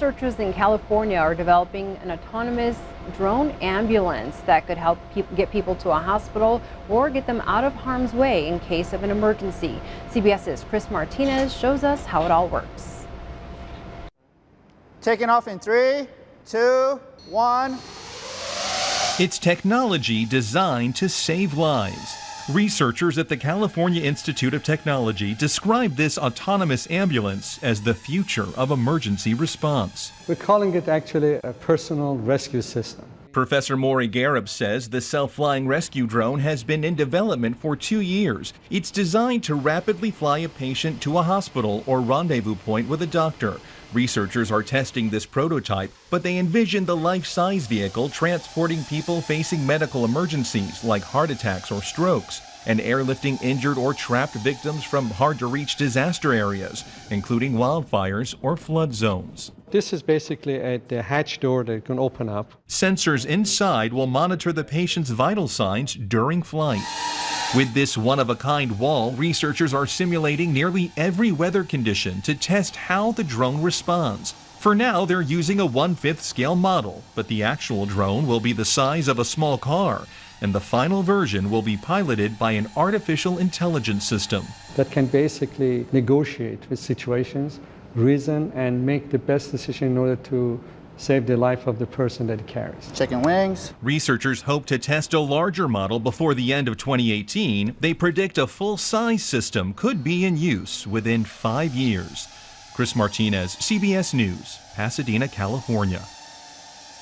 Researchers in California are developing an autonomous drone ambulance that could help pe get people to a hospital or get them out of harm's way in case of an emergency. CBS's Chris Martinez shows us how it all works. Taking off in three, two, one. It's technology designed to save lives. Researchers at the California Institute of Technology describe this autonomous ambulance as the future of emergency response. We're calling it actually a personal rescue system. Professor Mory Gharib says the self-flying rescue drone has been in development for two years. It's designed to rapidly fly a patient to a hospital or rendezvous point with a doctor. Researchers are testing this prototype, but they envision the life-size vehicle transporting people facing medical emergencies like heart attacks or strokes and airlifting injured or trapped victims from hard-to-reach disaster areas, including wildfires or flood zones. This is basically a, the hatch door that can open up. Sensors inside will monitor the patient's vital signs during flight. With this one-of-a-kind wall, researchers are simulating nearly every weather condition to test how the drone responds. For now, they're using a one-fifth scale model, but the actual drone will be the size of a small car, and the final version will be piloted by an artificial intelligence system. That can basically negotiate with situations, reason, and make the best decision in order to save the life of the person that it carries. Chicken wings. Researchers hope to test a larger model before the end of 2018. They predict a full-size system could be in use within five years. Chris Martinez, CBS News, Pasadena, California.